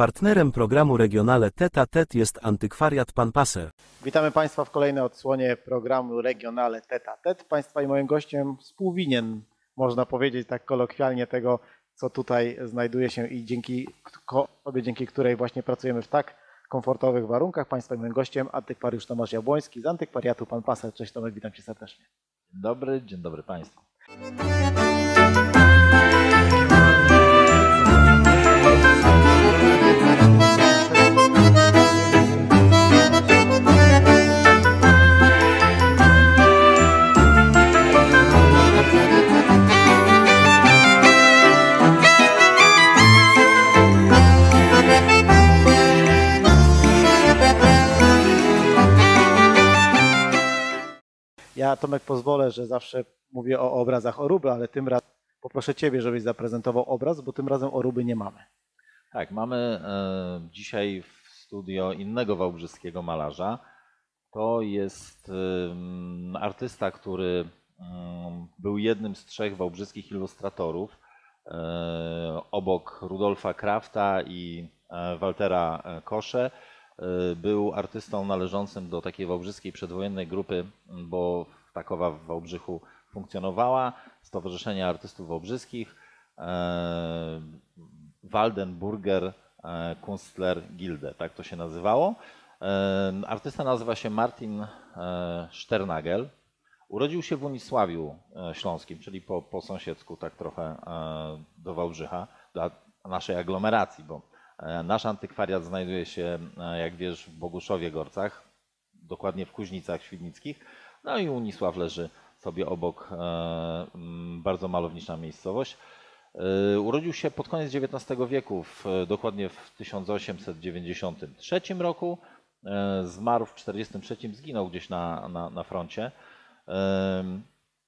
Partnerem programu Regionale Teta Tet jest antykwariat Pan Passer. Witamy Państwa w kolejnej odsłonie programu Regionale Teta Tet. Państwa i moim gościem współwinien, można powiedzieć tak kolokwialnie, tego, co tutaj znajduje się i dzięki osobie, dzięki której właśnie pracujemy w tak komfortowych warunkach. Państwa i moim gościem antykwariusz Tomasz Jabłoński z antykwariatu Pan Passer. Cześć Tomek, witam Cię serdecznie. Dzień dobry, dzień dobry Państwu. Ja, Tomek, pozwolę, że zawsze mówię o obrazach Oruby, ale tym razem poproszę Ciebie, żebyś zaprezentował obraz, bo tym razem Oruby nie mamy. Tak, mamy e, dzisiaj w studio innego wałbrzyskiego malarza. To jest e, artysta, który był jednym z trzech wałbrzyskich ilustratorów e, obok Rudolfa Krafta i Waltera Kosze. E, był artystą należącym do takiej wałbrzyskiej przedwojennej grupy, bo takowa w Wałbrzychu funkcjonowała, Stowarzyszenie Artystów Wałbrzyskich, e, Waldenburger Kunstler Gilde, tak to się nazywało. Artysta nazywa się Martin Sternagel. Urodził się w Unisławiu Śląskim, czyli po, po sąsiedzku, tak trochę do Wałbrzycha, do naszej aglomeracji, bo nasz antykwariat znajduje się, e, jak wiesz, w Boguszowie Gorcach, dokładnie w Kuźnicach Świdnickich. No i Unisław leży sobie obok, e, bardzo malownicza miejscowość. Urodził się pod koniec XIX wieku, w, dokładnie w 1893 roku. Zmarł w 1943, zginął gdzieś na, na, na froncie.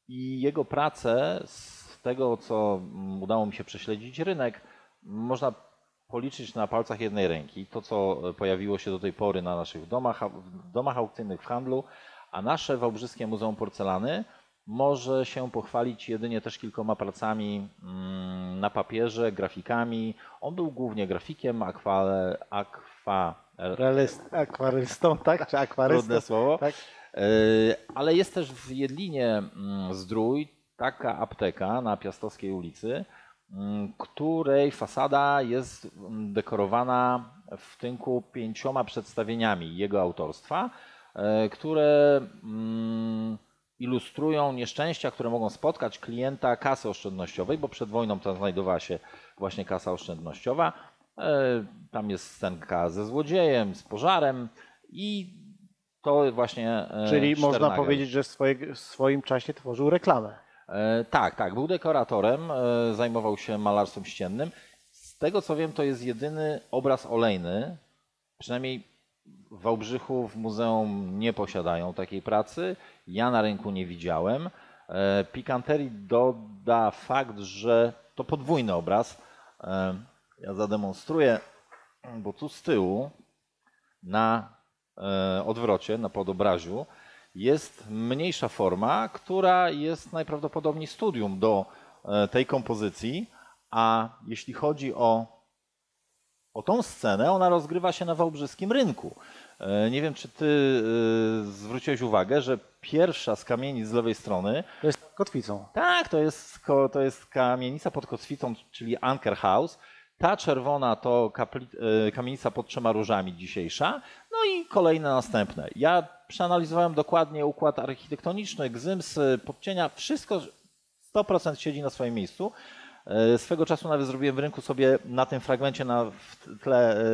I jego prace, z tego co udało mi się prześledzić rynek, można policzyć na palcach jednej ręki to, co pojawiło się do tej pory na naszych domach, domach aukcyjnych w handlu, a nasze Wałbrzyskie Muzeum Porcelany może się pochwalić jedynie też kilkoma pracami mm, na papierze, grafikami. On był głównie grafikiem, akwale, akwa... Realist, akwarystą, tak? Czy akwarystą? Trudne słowo. Tak? E, ale jest też w Jedlinie mm, Zdrój taka apteka na Piastowskiej ulicy, której fasada jest mm, dekorowana w tynku pięcioma przedstawieniami jego autorstwa, e, które mm, ilustrują nieszczęścia, które mogą spotkać klienta kasy oszczędnościowej, bo przed wojną tam znajdowała się właśnie kasa oszczędnościowa. E, tam jest scenka ze złodziejem, z pożarem i to właśnie. E, Czyli można powiedzieć, że w swoim czasie tworzył reklamę. E, tak, tak, był dekoratorem, e, zajmował się malarstwem ściennym. Z tego co wiem, to jest jedyny obraz olejny, przynajmniej w Wałbrzychu w muzeum nie posiadają takiej pracy. Ja na rynku nie widziałem. E, pikanterii doda fakt, że to podwójny obraz. Ja zademonstruję, bo tu z tyłu na odwrocie, na podobraziu jest mniejsza forma, która jest najprawdopodobniej studium do e, tej kompozycji, a jeśli chodzi o, o tą scenę, ona rozgrywa się na wałbrzyskim rynku. E, nie wiem, czy ty e, zwróciłeś uwagę, że pierwsza z kamienic z lewej strony. To jest kotwicą. Tak, to jest, to jest kamienica pod kotwicą, czyli Anker House. Ta czerwona to kapli, kamienica pod trzema różami dzisiejsza, no i kolejne następne. Ja przeanalizowałem dokładnie układ architektoniczny, gzyms, podcienia, wszystko 100% siedzi na swoim miejscu. E, swego czasu nawet zrobiłem w rynku sobie na tym fragmencie na tle e,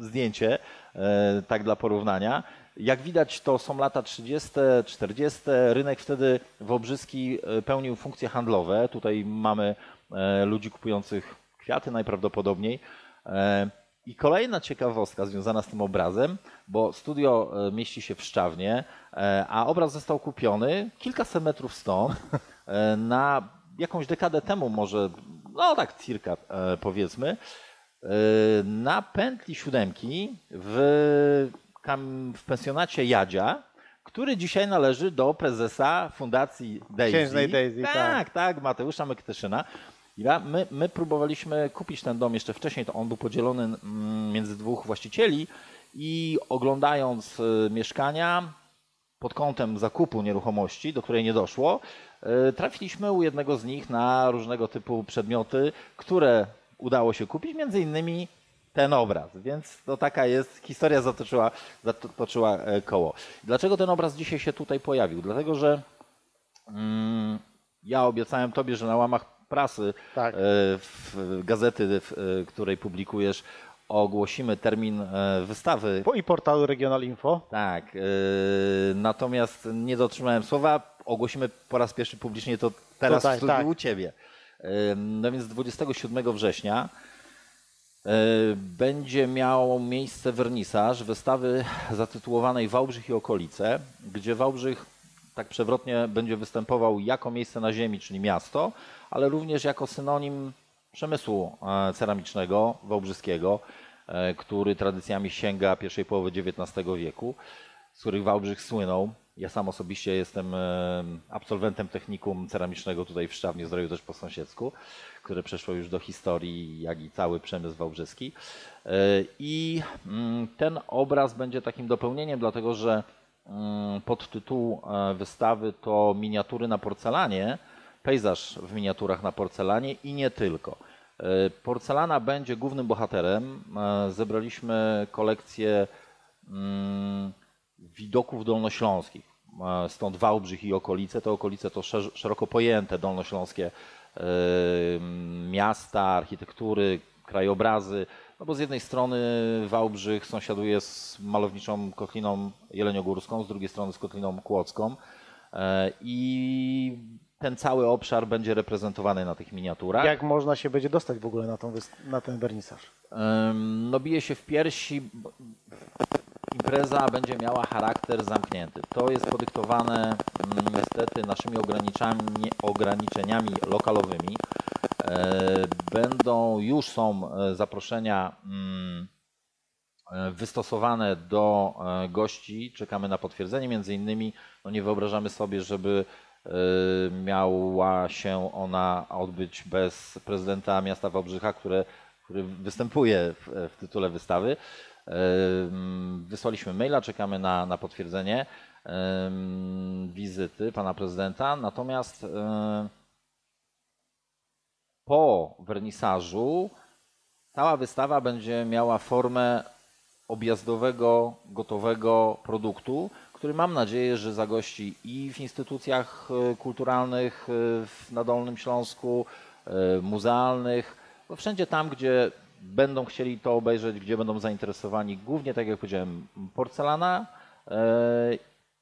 zdjęcie, e, tak dla porównania. Jak widać, to są lata 30., 40. Rynek wtedy Wobrzyski pełnił funkcje handlowe. Tutaj mamy ludzi kupujących kwiaty najprawdopodobniej. I kolejna ciekawostka związana z tym obrazem, bo studio e, mieści się w Szczawnie, e, a obraz został kupiony kilkaset metrów stąd e, na jakąś dekadę temu, może, no tak circa powiedzmy, na pętli siódemki w, w pensjonacie Jadzia, który dzisiaj należy do prezesa Fundacji Daisy. Księżnej Daisy, tak. Tak, tak, Mateusza Mektyszyna. Ja, my, my próbowaliśmy kupić ten dom jeszcze wcześniej, to on był podzielony mm, między dwóch właścicieli i oglądając y, mieszkania pod kątem zakupu nieruchomości, do której nie doszło, y, trafiliśmy u jednego z nich na różnego typu przedmioty, które udało się kupić, między innymi ten obraz, więc to taka jest, historia zatoczyła, zatoczyła e, koło. Dlaczego ten obraz dzisiaj się tutaj pojawił? Dlatego, że mm, ja obiecałem Tobie, że na łamach prasy, Tak. e, w gazety, w e, której publikujesz, ogłosimy termin e, wystawy. Po- I portalu Regional Info. Tak, natomiast nie dotrzymałem słowa. Ogłosimy po raz pierwszy publicznie to teraz Tutaj, w tak. u Ciebie. No więc 27 września będzie miał miejsce wernisaż wystawy zatytułowanej Wałbrzych i okolice, gdzie Wałbrzych tak przewrotnie będzie występował jako miejsce na ziemi, czyli miasto, ale również jako synonim przemysłu e, ceramicznego wałbrzyskiego, e, który tradycjami sięga pierwszej połowy XIX wieku, z których Wałbrzych słynął. Ja sam osobiście jestem e, absolwentem technikum ceramicznego tutaj w Szczawnie Zdroju też po sąsiedzku, które przeszło już do historii, jak i cały przemysł wałbrzyski. I mm, ten obraz będzie takim dopełnieniem, dlatego że mm, podtytuł wystawy to miniatury na porcelanie, pejzaż w miniaturach na porcelanie i nie tylko. E, Porcelana będzie głównym bohaterem. E, Zebraliśmy kolekcję mm, widoków dolnośląskich. E, Stąd Wałbrzych i okolice. Te okolice to szer- szeroko pojęte dolnośląskie e, miasta, architektury, krajobrazy. No bo z jednej strony Wałbrzych sąsiaduje z malowniczą kotliną jeleniogórską, z drugiej strony z kotliną kłodzką. I ten cały obszar będzie reprezentowany na tych miniaturach. Jak można się będzie dostać w ogóle na, tą, na ten wernisaż? Ym, No bije się w piersi. Impreza będzie miała charakter zamknięty. To jest podyktowane mm, niestety naszymi ograniczami, ograniczeniami lokalowymi. E, Będą, już są e, zaproszenia mm, e, wystosowane do gości. Czekamy na potwierdzenie. Między innymi no nie wyobrażamy sobie, żeby miała się ona odbyć bez prezydenta miasta Wałbrzycha, który występuje w, w tytule wystawy. Em, Wysłaliśmy maila, czekamy na, na potwierdzenie em, wizyty pana prezydenta. Natomiast po wernisażu cała wystawa będzie miała formę objazdowego, gotowego produktu, który mam nadzieję, że zagości i w instytucjach e, kulturalnych e, na Dolnym Śląsku, e, muzealnych, no wszędzie tam, gdzie będą chcieli to obejrzeć, gdzie będą zainteresowani, głównie tak jak powiedziałem, porcelana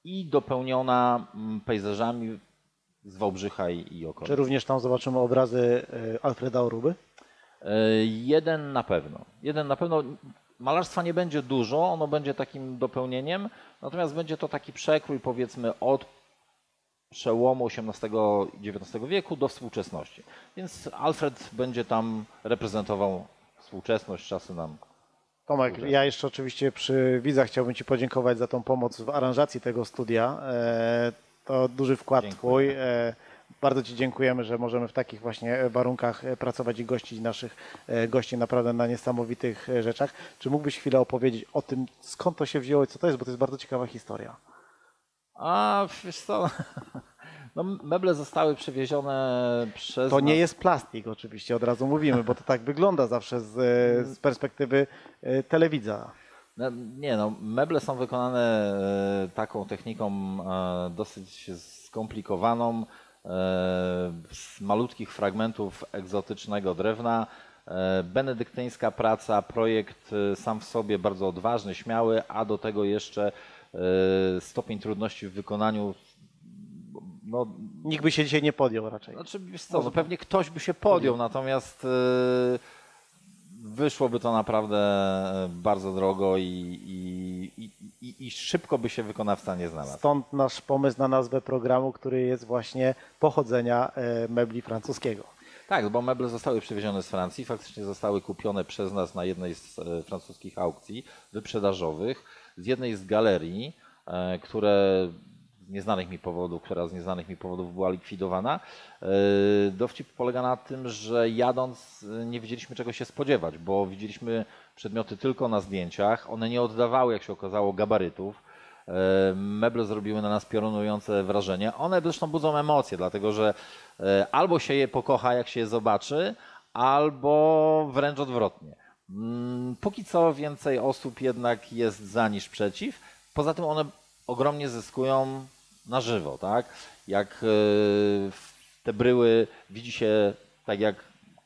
i dopełniona pejzażami z Wałbrzycha i, okolic. Czy również tam zobaczymy obrazy Alfreda Oruby? Jeden na pewno. Jeden na pewno. Malarstwa nie będzie dużo, ono będzie takim dopełnieniem, natomiast będzie to taki przekrój powiedzmy od przełomu XVIII-XIX wieku do współczesności. Więc Alfred będzie tam reprezentował współczesność, czasy nam. Tomek, ja jeszcze oczywiście przy widzach chciałbym Ci podziękować za tą pomoc w aranżacji tego studia. E, To duży wkład Dziękuję. Twój. E, Bardzo Ci dziękujemy, że możemy w takich właśnie warunkach e, pracować i gościć naszych e, gości naprawdę na niesamowitych e, rzeczach. Czy mógłbyś chwilę opowiedzieć o tym, skąd to się wzięło i co to jest, bo to jest bardzo ciekawa historia. A wiesz co? No, meble zostały przywiezione przez. To nie jest plastik oczywiście, od razu mówimy, bo to tak wygląda zawsze z, e, z perspektywy e, telewidza. No, nie no, meble są wykonane e, taką techniką e, dosyć skomplikowaną, e, z malutkich fragmentów egzotycznego drewna. E, Benedyktyńska praca, projekt e, sam w sobie bardzo odważny, śmiały, a do tego jeszcze e, stopień trudności w wykonaniu. No, Nikt by się dzisiaj nie podjął raczej. znaczy, co, no pewnie ktoś by się podjął, natomiast e, wyszłoby to naprawdę e, bardzo drogo i, i, i, i, szybko by się wykonawca nie znalazł. Stąd nasz pomysł na nazwę programu, który jest właśnie pochodzenia e, mebli francuskiego. Tak, bo meble zostały przywiezione z Francji, faktycznie zostały kupione przez nas na jednej z e, francuskich aukcji wyprzedażowych, z jednej z galerii, e, które z nieznanych mi powodów, która z nieznanych mi powodów była likwidowana. Dowcip polega na tym, że jadąc nie wiedzieliśmy czego się spodziewać, bo widzieliśmy przedmioty tylko na zdjęciach. One nie oddawały, jak się okazało, gabarytów. E, Meble zrobiły na nas piorunujące wrażenie. One zresztą budzą emocje, dlatego że albo się je pokocha, jak się je zobaczy, albo wręcz odwrotnie. Mm, póki co więcej osób jednak jest za niż przeciw. Poza tym one ogromnie zyskują na żywo, tak? Jak e, te bryły widzi się tak jak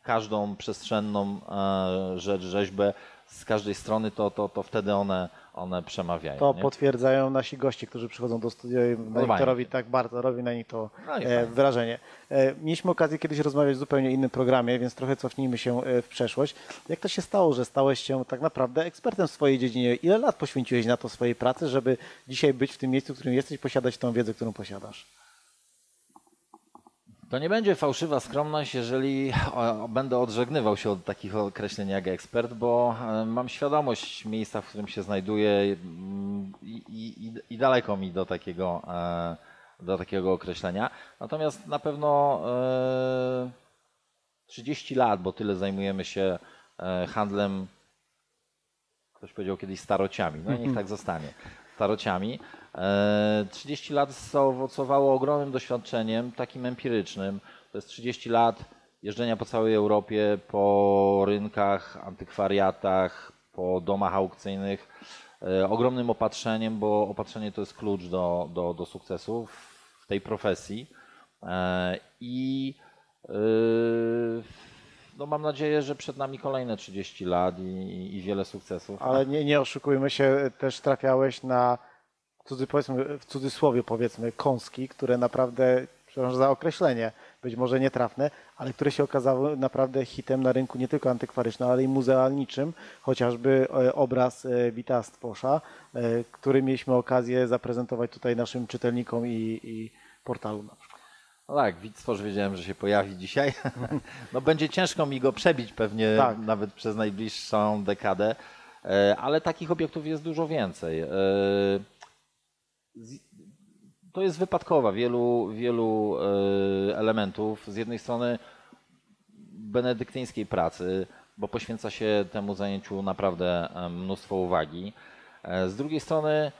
każdą przestrzenną e, rzecz, rzeźbę z każdej strony, to, to, to wtedy one, one przemawiają. To nie? potwierdzają nasi goście, którzy przychodzą do studia i na nich to robi tak bardzo, robi na nich to No e, wrażenie. E, mieliśmy okazję kiedyś rozmawiać w zupełnie innym programie, więc trochę cofnijmy się e, w przeszłość. Jak to się stało, że stałeś się tak naprawdę ekspertem w swojej dziedzinie? Ile lat poświęciłeś na to swojej pracy, żeby dzisiaj być w tym miejscu, w którym jesteś, posiadać tą wiedzę, którą posiadasz? To nie będzie fałszywa skromność, jeżeli będę odżegnywał się od takich określeń jak ekspert, bo e, mam świadomość miejsca, w którym się znajduję i, i, i daleko mi do takiego, e, do takiego określenia. Natomiast na pewno e, 30 lat, bo tyle zajmujemy się e, handlem, ktoś powiedział kiedyś starociami, no i niech tak zostanie, starociami. E, 30 lat zaowocowało ogromnym doświadczeniem, takim empirycznym. To jest 30 lat jeżdżenia po całej Europie, po rynkach, antykwariatach, po domach aukcyjnych, e, ogromnym opatrzeniem, bo opatrzenie to jest klucz do, do, do sukcesu w tej profesji. E, I e, no mam nadzieję, że przed nami kolejne 30 lat i, i wiele sukcesów. Ale nie, nie oszukujmy się, też trafiałeś na cudzy, powiedzmy, w cudzysłowie powiedzmy kąski, które naprawdę, przepraszam za określenie, być może nietrafne, ale które się okazały naprawdę hitem na rynku nie tylko antykwarycznym, ale i muzealniczym, chociażby e, obraz e, Wita Stwosza, e, który mieliśmy okazję zaprezentować tutaj naszym czytelnikom i, i portalu na przykład. No tak, Witstworz wiedziałem, że się pojawi dzisiaj. No będzie ciężko mi go przebić pewnie Tak. nawet przez najbliższą dekadę, ale takich obiektów jest dużo więcej. To jest wypadkowa wielu, wielu e, elementów. Z jednej strony benedyktyńskiej pracy, bo poświęca się temu zajęciu naprawdę e, mnóstwo uwagi. E, Z drugiej strony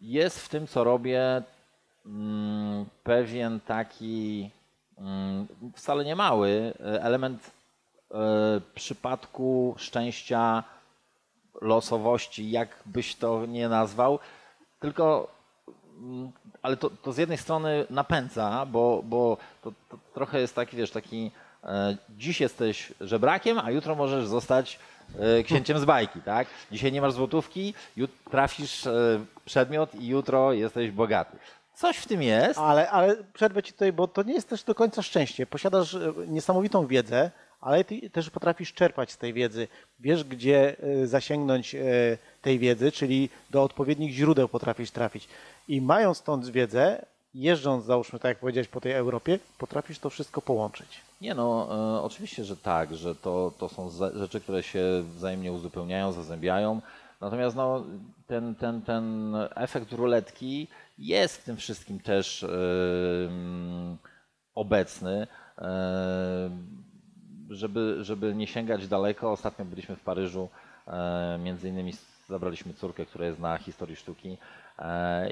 jest w tym, co robię, mm, pewien taki mm, wcale nie mały e, element przypadku szczęścia, losowości, jak byś to nie nazwał, tylko ale to, to z jednej strony napędza, bo, bo to, to trochę jest taki, wiesz, taki e, dziś jesteś żebrakiem, a jutro możesz zostać e, księciem z bajki, tak? Dzisiaj nie masz złotówki, trafisz e, przedmiot i jutro jesteś bogaty. Coś w tym jest. Ale, ale przerwę ci tutaj, bo to nie jest też do końca szczęście. Posiadasz niesamowitą wiedzę, ale ty też potrafisz czerpać z tej wiedzy. Wiesz, gdzie zasięgnąć tej wiedzy, czyli do odpowiednich źródeł potrafisz trafić. I mając stąd wiedzę, jeżdżąc, załóżmy, tak jak powiedziałeś, po tej Europie, potrafisz to wszystko połączyć. Nie no, e, oczywiście, że tak, że to, to są rzeczy, które się wzajemnie uzupełniają, zazębiają. Natomiast no, ten, ten, ten efekt ruletki jest w tym wszystkim też e, mm, obecny. E, żeby, żeby nie sięgać daleko, ostatnio byliśmy w Paryżu, e, między innymi zabraliśmy córkę, która jest na historii sztuki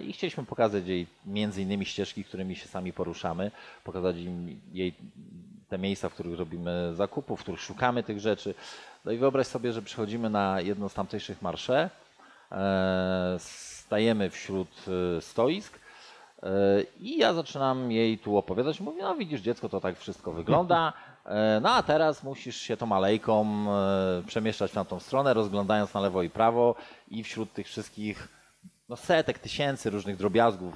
i chcieliśmy pokazać jej między innymi ścieżki, którymi się sami poruszamy, pokazać im jej te miejsca, w których robimy zakupów, w których szukamy tych rzeczy. No i wyobraź sobie, że przychodzimy na jedno z tamtejszych marsze, e, stajemy wśród e, stoisk e, i ja zaczynam jej tu opowiadać. Mówię, no widzisz dziecko, to tak wszystko wygląda. E, No a teraz musisz się tą alejką e, przemieszczać w tamtą stronę, rozglądając na lewo i prawo i wśród tych wszystkich no, setek, tysięcy różnych drobiazgów,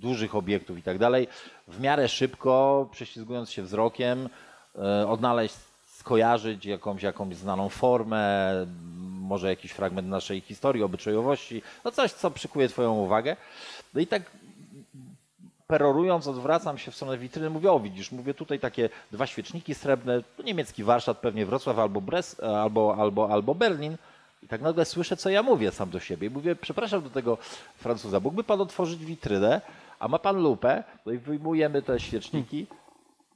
dużych obiektów i tak dalej, w miarę szybko, prześlizgując się wzrokiem, e, odnaleźć, skojarzyć jakąś, jakąś znaną formę, może jakiś fragment naszej historii, obyczajowości, no coś, co przykuje Twoją uwagę. No i tak perorując, odwracam się w stronę witryny, mówię, o widzisz, mówię tutaj takie dwa świeczniki srebrne, niemiecki warsztat, pewnie Wrocław albo Brest, albo, albo, albo Berlin. I tak nagle słyszę, co ja mówię sam do siebie. I mówię, przepraszam do tego Francuza, mógłby pan otworzyć witrynę, a ma pan lupę? No i wyjmujemy te świeczniki.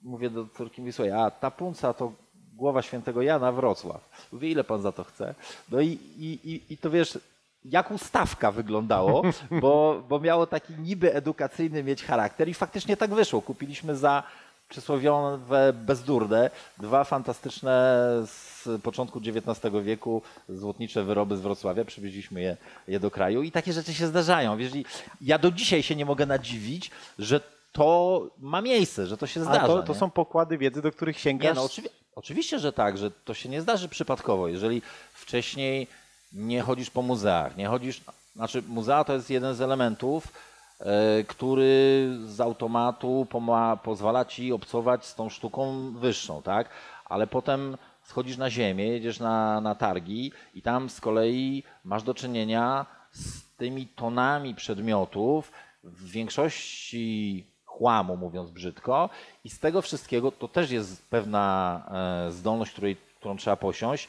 Mówię do córki, mówię, słuchaj, a ta punca to głowa świętego Jana Wrocław. Mówię, ile pan za to chce? No i, i, i, i to wiesz, jak ustawka wyglądało, bo, bo miało taki niby edukacyjny mieć charakter i faktycznie tak wyszło. Kupiliśmy za przysłowiowe bezdurne dwa fantastyczne z początku XIX wieku złotnicze wyroby z Wrocławia. Przywieźliśmy je, je do kraju i takie rzeczy się zdarzają. Wiesz, ja do dzisiaj się nie mogę nadziwić, że to ma miejsce, że to się zdarza. A to, to są pokłady wiedzy, do których sięgasz? Nie, no oczywi oczywiście, że tak, że to się nie zdarzy przypadkowo. Jeżeli wcześniej nie chodzisz po muzeach, nie chodzisz, znaczy muzea to jest jeden z elementów, który z automatu pozwala ci obcować z tą sztuką wyższą, tak? Ale potem schodzisz na ziemię, jedziesz na, na targi i tam z kolei masz do czynienia z tymi tonami przedmiotów, w większości chłamu, mówiąc brzydko, i z tego wszystkiego to też jest pewna e, zdolność, której, którą trzeba posiąść.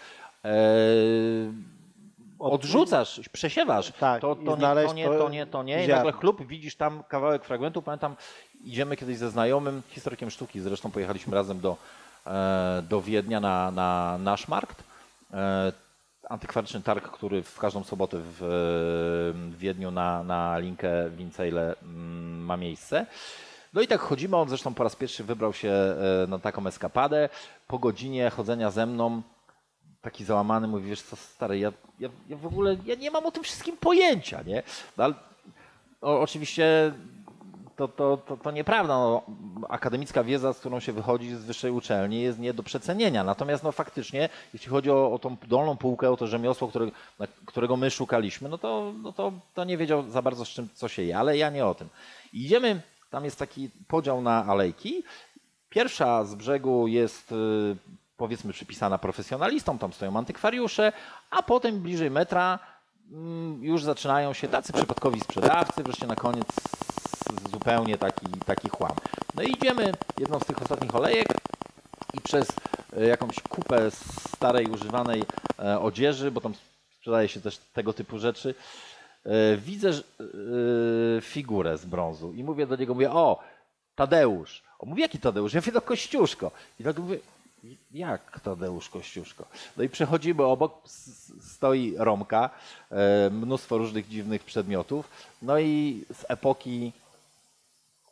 E, odrzucasz, przesiewasz. Tak, to, to, nie, to nie, to nie, to nie. I nagle chlub, widzisz tam kawałek fragmentu. Pamiętam, idziemy kiedyś ze znajomym, historykiem sztuki, zresztą pojechaliśmy razem do, e, do Wiednia na, na nasz markt. E, antykwaryczny targ, który w każdą sobotę w, w Wiedniu na, na linkę Wincejle mm, ma miejsce. No i tak chodzimy, on zresztą po raz pierwszy wybrał się e, na taką eskapadę. Po godzinie chodzenia ze mną taki załamany mówi, wiesz co stary, ja, ja, ja w ogóle ja nie mam o tym wszystkim pojęcia, nie? No, ale, o, oczywiście to, to, to, to nieprawda. No, akademicka wiedza, z którą się wychodzi z wyższej uczelni jest nie do przecenienia. Natomiast no, faktycznie, jeśli chodzi o, o tą dolną półkę, o to rzemiosło, które, którego my szukaliśmy, no to, no to, to nie wiedział za bardzo z czym co się je, ale ja nie o tym. Idziemy, tam jest taki podział na alejki. Pierwsza z brzegu jest y, powiedzmy przypisana profesjonalistom, tam stoją antykwariusze, a potem bliżej metra mm, już zaczynają się tacy przypadkowi sprzedawcy, wreszcie na koniec zupełnie taki, taki chłam. No i idziemy jedną z tych ostatnich olejek i przez e, jakąś kupę starej, używanej e, odzieży, bo tam sprzedaje się też tego typu rzeczy, e, widzę figurę z brązu i mówię do niego, mówię, o, Tadeusz. On mówi, jaki Tadeusz? Ja mówię, no Kościuszko. I tak mówię, jak Tadeusz Kościuszko? No i przechodzimy obok, stoi Romka, e, mnóstwo różnych dziwnych przedmiotów, no i z epoki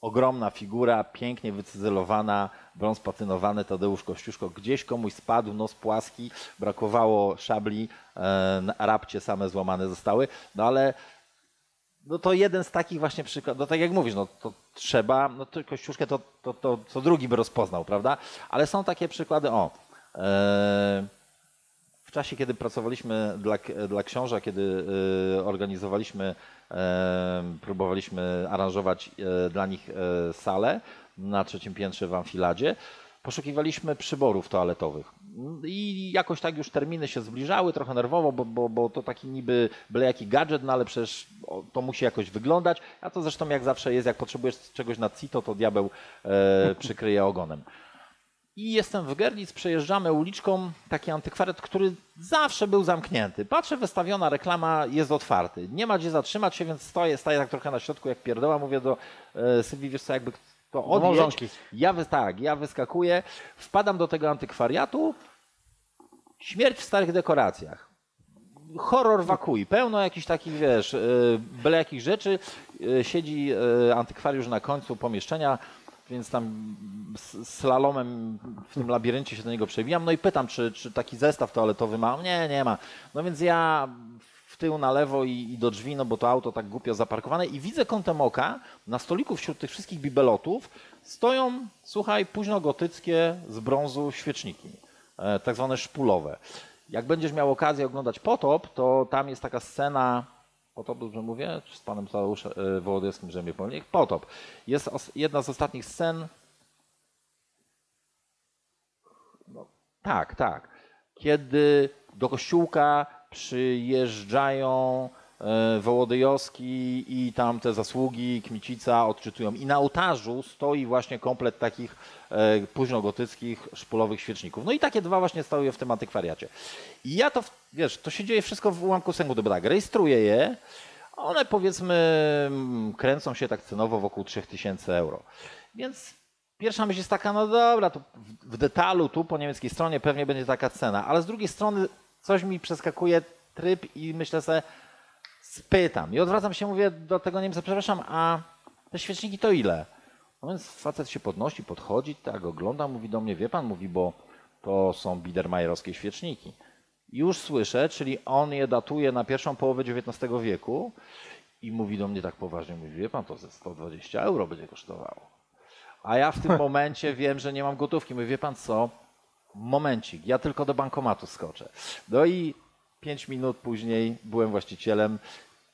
ogromna figura, pięknie wycyzelowana, brąz patynowany Tadeusz Kościuszko. Gdzieś komuś spadł, nos płaski, brakowało szabli, e, na rapcie same złamane zostały, no ale no to jeden z takich właśnie przykładów, no tak jak mówisz, no to trzeba, no to Kościuszkę to, to, to co drugi by rozpoznał, prawda? Ale są takie przykłady, o, e, w czasie, kiedy pracowaliśmy dla, dla książa, kiedy e, organizowaliśmy, e, próbowaliśmy aranżować dla nich salę na trzecim piętrze w Amfiladzie, poszukiwaliśmy przyborów toaletowych. I jakoś tak już terminy się zbliżały, trochę nerwowo, bo, bo, bo to taki niby byle jaki gadżet, no ale przecież to musi jakoś wyglądać. A to zresztą jak zawsze jest, jak potrzebujesz czegoś na CITO, to diabeł e, przykryje ogonem. I jestem w Gerlitz, przejeżdżamy uliczką, taki antykwaret, który zawsze był zamknięty. Patrzę, wystawiona reklama, jest otwarty. Nie ma gdzie zatrzymać się, więc stoję, staję tak trochę na środku jak pierdoła. Mówię do e, Sylwii, wiesz co, jakby to odjedź. Ja, wy, tak, ja wyskakuję, wpadam do tego antykwariatu, śmierć w starych dekoracjach. Horror wakui, pełno jakichś takich, wiesz, e, byle jakich rzeczy. E, Siedzi e, antykwariusz na końcu pomieszczenia, więc tam slalomem w tym labiryncie się do niego przebijam. No i pytam, czy, czy taki zestaw toaletowy ma. Nie, nie ma. No więc ja w tył na lewo i, i do drzwi, no bo to auto tak głupio zaparkowane i widzę kątem oka na stoliku wśród tych wszystkich bibelotów stoją, słuchaj, późnogotyckie z brązu świeczniki, e, tak zwane szpulowe. Jak będziesz miał okazję oglądać Potop, to tam jest taka scena, Potop dobrze mówię, czy z panem Tadeuszem Wołodyjskim, że mnie pomylił? Potop. Jest jedna z ostatnich scen, no, tak, tak, kiedy do kościółka przyjeżdżają e, Wołodyjowski i tam te zasługi Kmicica odczytują. I na ołtarzu stoi właśnie komplet takich e, późnogotyckich szpulowych świeczników. No i takie dwa właśnie stały w tym antykwariacie. I ja to, wiesz, to się dzieje wszystko w ułamku sekundy, bo rejestruję je, One powiedzmy kręcą się tak cenowo wokół 3000 euro. Więc pierwsza myśl jest taka, no dobra, to w detalu tu po niemieckiej stronie pewnie będzie taka cena, ale z drugiej strony coś mi przeskakuje tryb i myślę sobie, spytam. I odwracam się, mówię do tego Niemca, przepraszam, a te świeczniki to ile? No więc facet się podnosi, podchodzi, tak ogląda, mówi do mnie, wie pan, mówi, bo to są biedermajerowskie świeczniki. Już słyszę, czyli on je datuje na pierwszą połowę XIX wieku i mówi do mnie tak poważnie, mówi, wie pan, to ze 120 euro będzie kosztowało. A ja w tym momencie wiem, że nie mam gotówki. Mówię, wie pan co, momencik, ja tylko do bankomatu skoczę. No i pięć minut później byłem właścicielem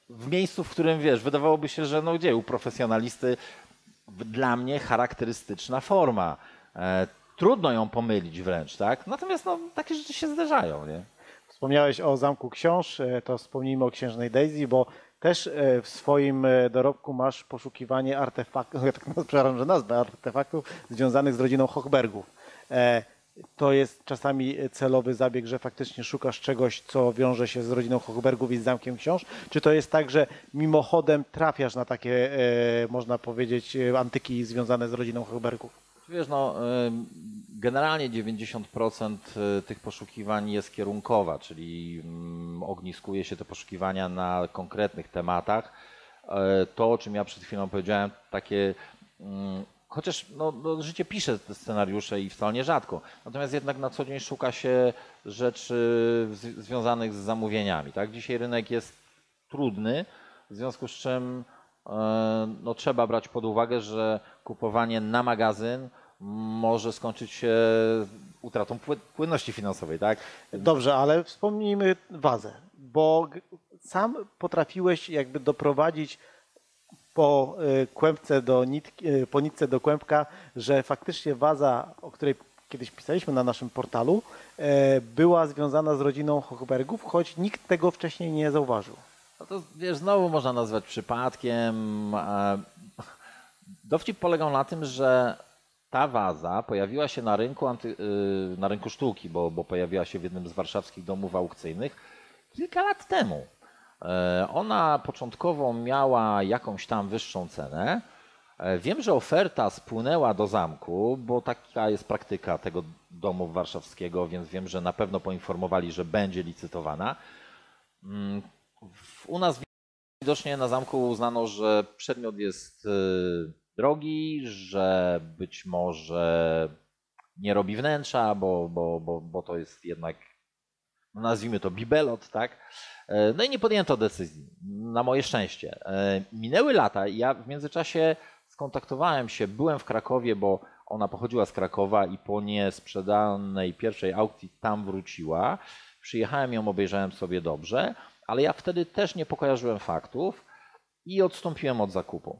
w miejscu, w którym wiesz, wydawałoby się, że no gdzie u profesjonalisty dla mnie charakterystyczna forma. E, trudno ją pomylić wręcz, tak? Natomiast no, takie rzeczy się zdarzają, nie? Wspomniałeś o Zamku Książ, e, to wspomnijmy o Księżnej Daisy, bo też e, w swoim e, dorobku masz poszukiwanie artefaktów, przepraszam, że nazwę artefaktów związanych z rodziną Hochbergów. E, To jest czasami celowy zabieg, że faktycznie szukasz czegoś, co wiąże się z rodziną Hochbergów i z Zamkiem Książ? Czy to jest tak, że mimochodem trafiasz na takie, e, można powiedzieć, e, antyki związane z rodziną Hochbergów? Wiesz, no, generalnie 90% y, tych poszukiwań jest kierunkowa, czyli mm, ogniskuje się te poszukiwania na konkretnych tematach. E, To, o czym ja przed chwilą powiedziałem, takie, mm, chociaż no, no, życie pisze te scenariusze i wcale nie rzadko, natomiast jednak na co dzień szuka się rzeczy z- związanych z zamówieniami. Tak? Dzisiaj rynek jest trudny, w związku z czym e, no, trzeba brać pod uwagę, że kupowanie na magazyn może skończyć się utratą pły- płynności finansowej, tak? Dobrze, ale wspomnijmy wazę, bo sam potrafiłeś jakby doprowadzić po y, kłębce do nitki, y, po nitce do kłębka, że faktycznie waza, o której kiedyś pisaliśmy na naszym portalu, e, była związana z rodziną Hochbergów, choć nikt tego wcześniej nie zauważył. No to wiesz, znowu można nazwać przypadkiem. e, Dowcip polegał na tym, że ta waza pojawiła się na rynku, anty, y, na rynku sztuki, bo, bo pojawiła się w jednym z warszawskich domów aukcyjnych kilka lat temu. E, Ona początkowo miała jakąś tam wyższą cenę. E, Wiem, że oferta spłynęła do zamku, bo taka jest praktyka tego domu warszawskiego, więc wiem, że na pewno poinformowali, że będzie licytowana. Mm, U nas widocznie na zamku uznano, że przedmiot jest y, drogi, że być może nie robi wnętrza, bo, bo, bo, bo to jest jednak, nazwijmy to bibelot, tak? E, No i nie podjęto decyzji, na moje szczęście. E, Minęły lata i ja w międzyczasie skontaktowałem się, byłem w Krakowie, bo ona pochodziła z Krakowa i po niesprzedanej pierwszej aukcji tam wróciła. Przyjechałem ją, obejrzałem sobie dobrze, ale ja wtedy też nie pokojarzyłem faktów i odstąpiłem od zakupu.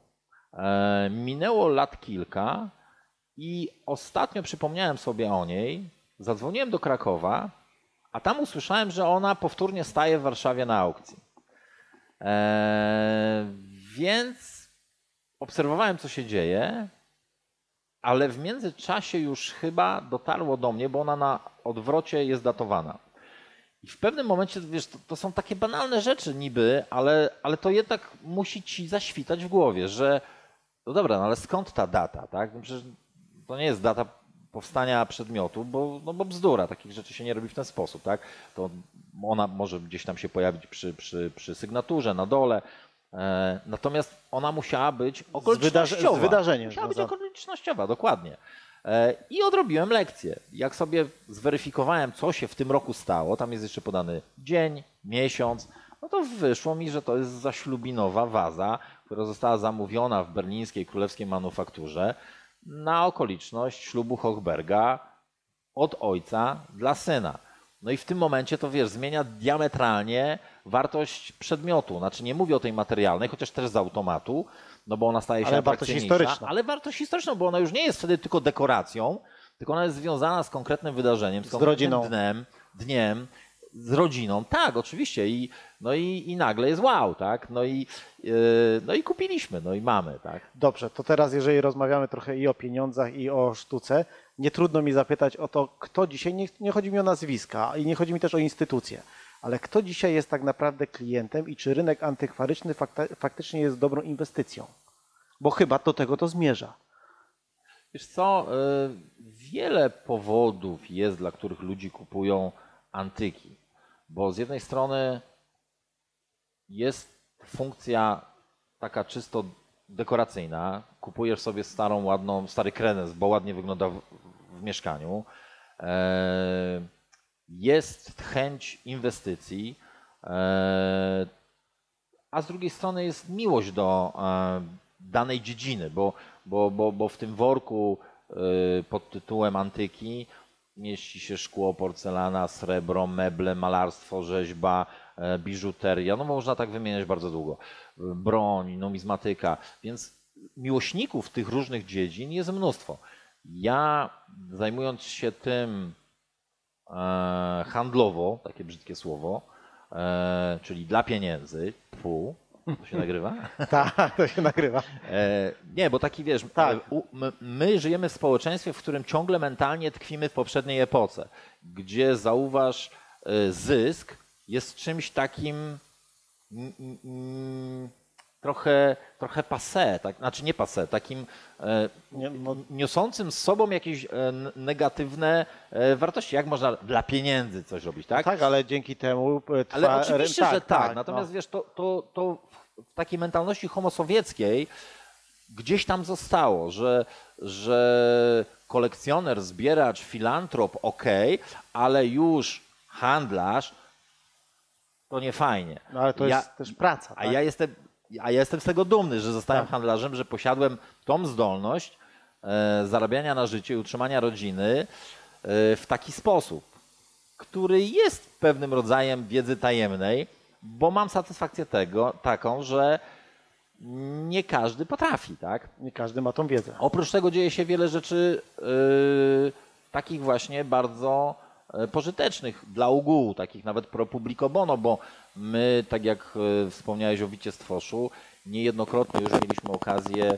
E, Minęło lat kilka i ostatnio przypomniałem sobie o niej, zadzwoniłem do Krakowa, a tam usłyszałem, że ona powtórnie staje w Warszawie na aukcji. E, Więc obserwowałem, co się dzieje, ale w międzyczasie już chyba dotarło do mnie, bo ona na odwrocie jest datowana. I w pewnym momencie, wiesz, to, to są takie banalne rzeczy niby, ale, ale to jednak musi ci zaświtać w głowie, że no dobra, no ale skąd ta data, tak? Przecież to nie jest data powstania przedmiotu, bo, no bo bzdura, takich rzeczy się nie robi w ten sposób, tak? To ona może gdzieś tam się pojawić przy, przy, przy sygnaturze, na dole, e, natomiast ona musiała być okolicznościowa. z wydarzeniem Musiała być związana. okolicznościowa, dokładnie. E, I odrobiłem lekcję. Jak sobie zweryfikowałem, co się w tym roku stało, tam jest jeszcze podany dzień, miesiąc, no to wyszło mi, że to jest zaślubinowa waza, która została zamówiona w berlińskiej królewskiej manufakturze na okoliczność ślubu Hochberga od ojca dla syna. No i w tym momencie to wiesz, zmienia diametralnie wartość przedmiotu. Znaczy nie mówię o tej materialnej, chociaż też z automatu, no bo ona staje się Ale wartość historyczna. Ale wartość historyczną, bo ona już nie jest wtedy tylko dekoracją, tylko ona jest związana z konkretnym wydarzeniem, z, Z konkretnym rodziną. dnem, dniem, z rodziną. Tak, oczywiście. I, no i, i nagle jest wow, tak? No i, yy, no i kupiliśmy, no i mamy, tak? Dobrze, to teraz jeżeli rozmawiamy trochę i o pieniądzach, i o sztuce, nie trudno mi zapytać o to, kto dzisiaj, nie, nie chodzi mi o nazwiska i nie chodzi mi też o instytucje, Ale kto dzisiaj jest tak naprawdę klientem i czy rynek antykwaryczny fakta- faktycznie jest dobrą inwestycją? Bo chyba do tego to zmierza. Wiesz co, y, wiele powodów jest, dla których ludzie kupują antyki. Bo z jednej strony jest funkcja taka czysto dekoracyjna. Kupujesz sobie starą, ładną, stary krenes, bo ładnie wygląda w, w mieszkaniu. E, Jest chęć inwestycji, e, a z drugiej strony jest miłość do e, danej dziedziny, bo, bo, bo, bo w tym worku pod tytułem antyki mieści się szkło, porcelana, srebro, meble, malarstwo, rzeźba, e, biżuteria. No można tak wymieniać bardzo długo. E, Broń, numizmatyka. Więc miłośników tych różnych dziedzin jest mnóstwo. Ja zajmując się tym e, handlowo, takie brzydkie słowo, czyli dla pieniędzy, fu, to się nagrywa? Tak, to się nagrywa. E, nie, bo taki wiesz, Tak. e, u, my, my żyjemy w społeczeństwie, w którym ciągle mentalnie tkwimy w poprzedniej epoce, gdzie zauważ, e, zysk jest czymś takim mm, mm, mm, trochę, trochę passé, tak, znaczy nie passé, takim e, no, niosącym z sobą jakieś e, negatywne e, wartości. Jak można dla pieniędzy coś robić, tak? tak, ale dzięki temu e, trwa... Ale oczywiście, tak, że tak. no. Natomiast wiesz, to, to, to w takiej mentalności homosowieckiej gdzieś tam zostało, że, że kolekcjoner, zbieracz, filantrop, ok, ale już handlarz to nie fajnie. No, ale to Ja- jest też praca. A tak? ja jestem, a ja jestem z tego dumny, że zostałem Tak. handlarzem, że posiadłem tą zdolność e, zarabiania na życie i utrzymania rodziny e, w taki sposób, który jest pewnym rodzajem wiedzy tajemnej, bo mam satysfakcję tego, taką, że nie każdy potrafi, tak? Nie każdy ma tą wiedzę. Oprócz tego dzieje się wiele rzeczy yy, takich właśnie bardzo e, pożytecznych dla ogółu, takich nawet pro publico bono, bo my, tak jak e, wspomniałeś o Wicie Stwoszu, niejednokrotnie już mieliśmy okazję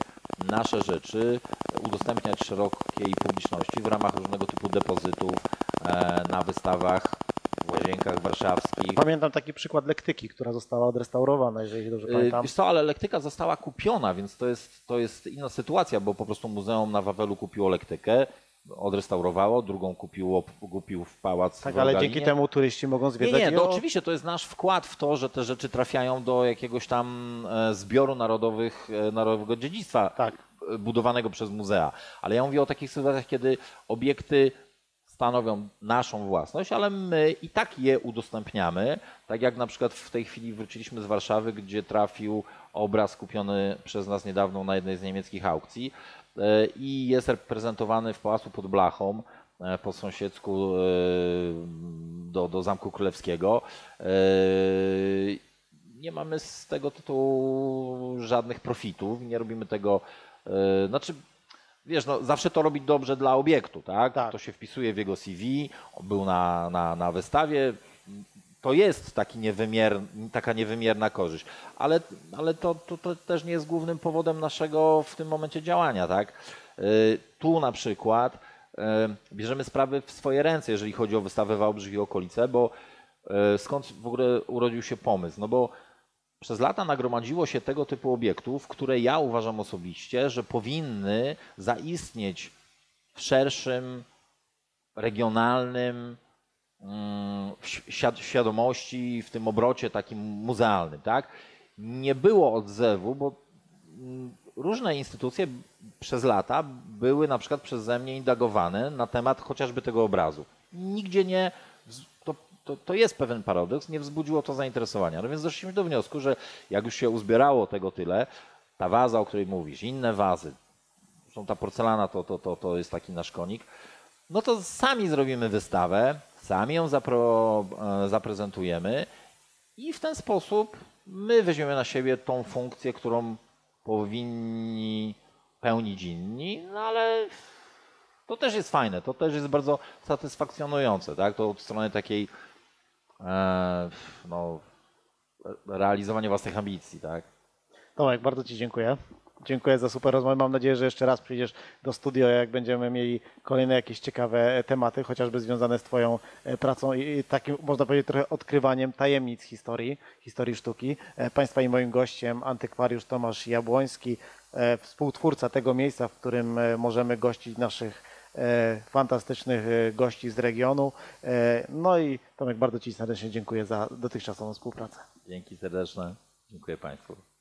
nasze rzeczy udostępniać szerokiej publiczności w ramach różnego typu depozytów e, na wystawach w Łazienkach Warszawskich. Pamiętam taki przykład lektyki, która została odrestaurowana, jeżeli dobrze Yy, pamiętam. Wiesz co, ale lektyka została kupiona, więc to jest, to jest inna sytuacja, bo po prostu muzeum na Wawelu kupiło lektykę, odrestaurowało, drugą kupiło, kupił w pałac Tak, w ale dzięki temu turyści mogą Nie, zwiedzać nie, to o- oczywiście to jest nasz wkład w to, że te rzeczy trafiają do jakiegoś tam e, zbioru narodowych, e, narodowego dziedzictwa Tak. e, budowanego przez muzea. Ale ja mówię o takich sytuacjach, kiedy obiekty stanowią naszą własność, ale my i tak je udostępniamy. Tak jak na przykład w tej chwili wróciliśmy z Warszawy, gdzie trafił obraz kupiony przez nas niedawno na jednej z niemieckich aukcji e, i jest reprezentowany w Pałacu pod Blachą e, po sąsiedzku e, do, do Zamku Królewskiego. Nie mamy z tego tytułu żadnych profitów, nie robimy tego, znaczy wiesz, no, zawsze to robi dobrze dla obiektu, tak? Tak. To się wpisuje w jego CV, był na, na, na wystawie, to jest taki niewymier, taka niewymierna korzyść, ale, ale to, to, to też nie jest głównym powodem naszego w tym momencie działania, tak? Y, Tu na przykład y, bierzemy sprawy w swoje ręce, jeżeli chodzi o wystawę Wałbrzych i okolice, bo y, skąd w ogóle urodził się pomysł? No bo przez lata nagromadziło się tego typu obiektów, które ja uważam osobiście, że powinny zaistnieć w szerszym, regionalnym mm, wsi- świadomości, w tym obrocie takim muzealnym. Tak? Nie było odzewu, bo mm, różne instytucje przez lata były na przykład przeze mnie indagowane na temat chociażby tego obrazu. Nigdzie nie, to, to, jest pewien paradoks, nie wzbudziło to zainteresowania. No więc doszliśmy do wniosku, że jak już się uzbierało tego tyle, ta waza, o której mówisz, inne wazy, zresztą ta porcelana to, to, to, to jest taki nasz konik, no to sami zrobimy wystawę, sami ją zapro, e, zaprezentujemy i w ten sposób my weźmiemy na siebie tą funkcję, którą powinni pełnić inni, no ale to też jest fajne, to też jest bardzo satysfakcjonujące, tak? To od strony takiej no, realizowania własnych ambicji, tak? Tomek, bardzo Ci dziękuję. Dziękuję za super rozmowę. Mam nadzieję, że jeszcze raz przyjdziesz do studio, jak będziemy mieli kolejne jakieś ciekawe e, tematy, chociażby związane z Twoją e, pracą i takim, można powiedzieć, trochę odkrywaniem tajemnic historii, historii sztuki. E, Państwa i moim gościem antykwariusz Tomasz Jabłoński, współtwórca tego miejsca, w którym możemy gościć naszych fantastycznych e, gości z regionu. E, No i Tomek, bardzo Ci serdecznie dziękuję za dotychczasową współpracę. Dzięki serdeczne. Dziękuję Państwu.